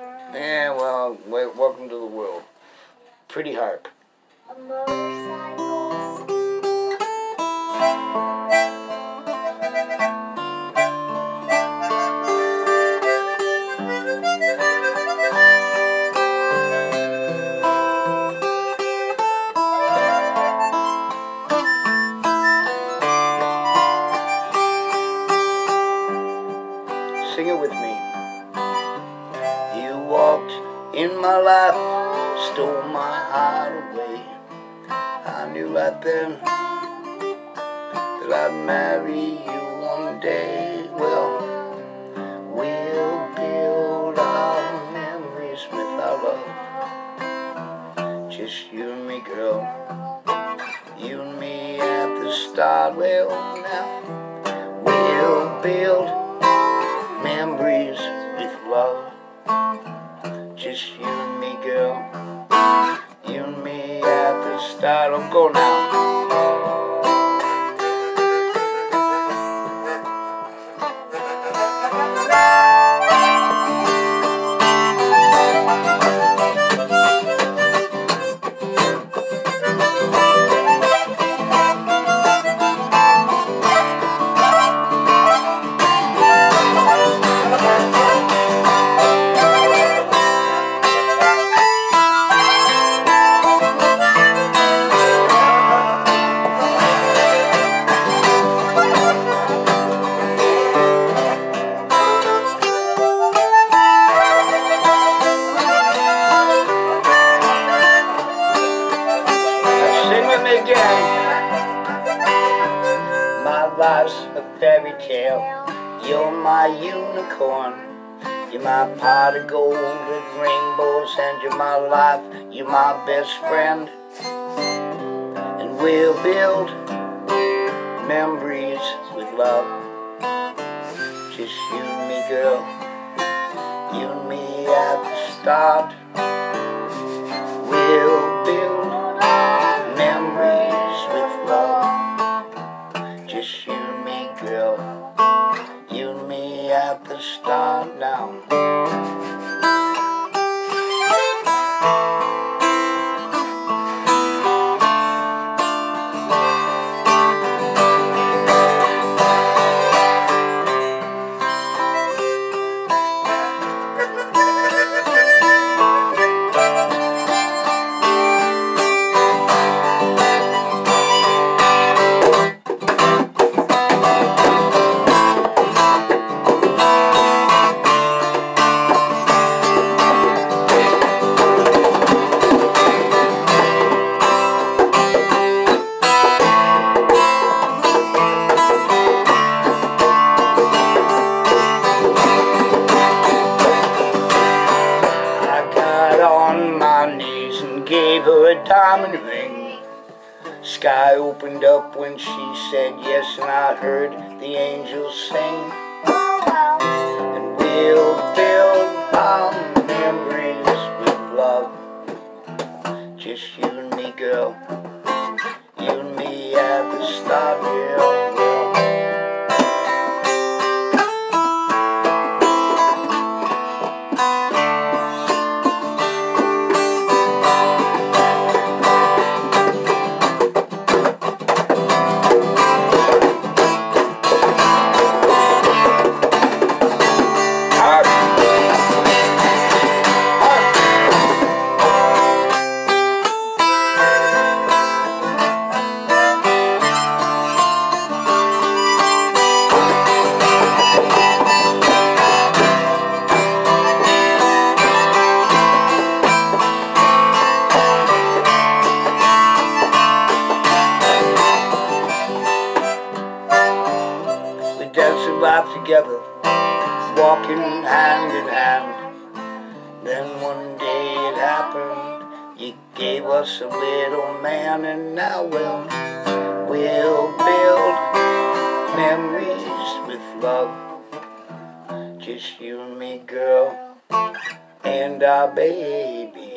Yeah, well, welcome to the world. Pretty harp. Walked in my life, stole my heart away. I knew right then that I'd marry you one day. Well, we'll build our memories with our love. Just you and me, girl. You and me at the start. Well, now we'll build a fairy tale. You're my unicorn. You're my pot of gold with rainbows, and you're my life. You're my best friend. And we'll build memories with love. Just you and me, girl. You and me at the start. We'll build memories with love. Just you at the start now. Diamond ring. Sky opened up when she said yes, and I heard the angels sing. And we'll build our memories with love. Just you and me, girl. Together, walking hand in hand. Then one day it happened, you gave us a little man, and now we'll, we'll build memories with love. Just you and me, girl, and our baby.